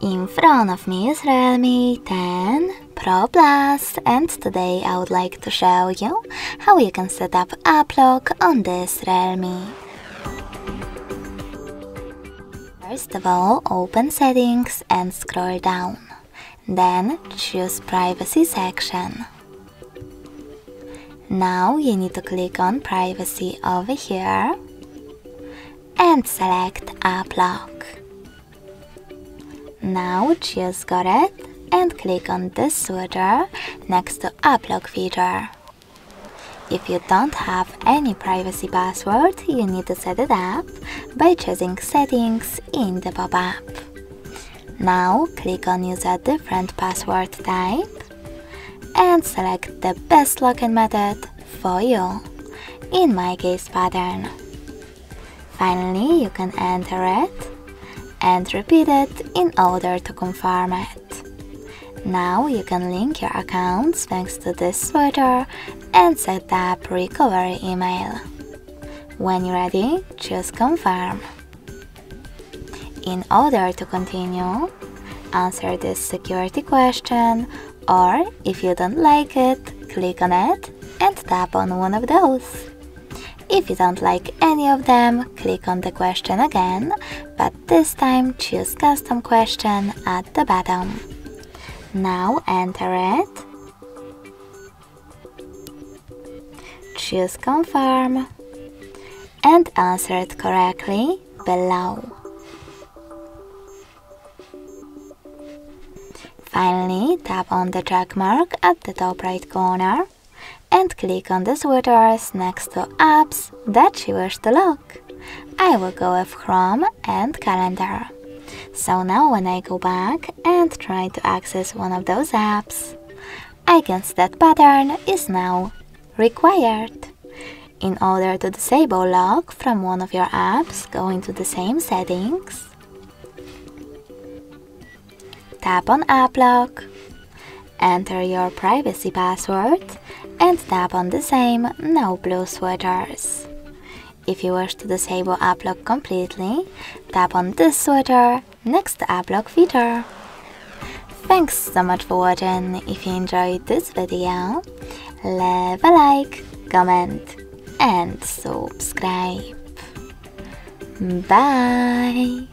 In front of me is Realme 10 Pro Plus and today I would like to show you how you can set up app lock on this Realme. First of all, open settings and scroll down. Then choose privacy section. Now you need to click on privacy over here and select app lock. Now choose got it and click on this switcher next to app lock feature. If you don't have any privacy password, you need to set it up by choosing settings in the pop-up. Now click on use a different password type and select the best login method for you, in my case pattern. Finally, you can enter it and repeat it in order to confirm it. Now you can link your accounts thanks to this switcher and set up recovery email. When you're ready, choose confirm. In order to continue, answer this security question or if you don't like it, click on it and tap on one of those. If you don't like any of them, click on the question again, but this time choose custom question at the bottom. Now enter it. Choose confirm and answer it correctly below. Finally, tap on the check mark at the top right corner and click on the switchers next to apps that you wish to lock. I will go with Chrome and Calendar. So now when I go back and try to access one of those apps, I can see that pattern is now required. In order to disable lock from one of your apps, go into the same settings, tap on app lock, enter your privacy password and tap on the same No Blue Switchers. If you wish to disable app completely, tap on this switcher next to app feature. Thanks so much for watching. If you enjoyed this video, leave a like, comment and subscribe. Bye!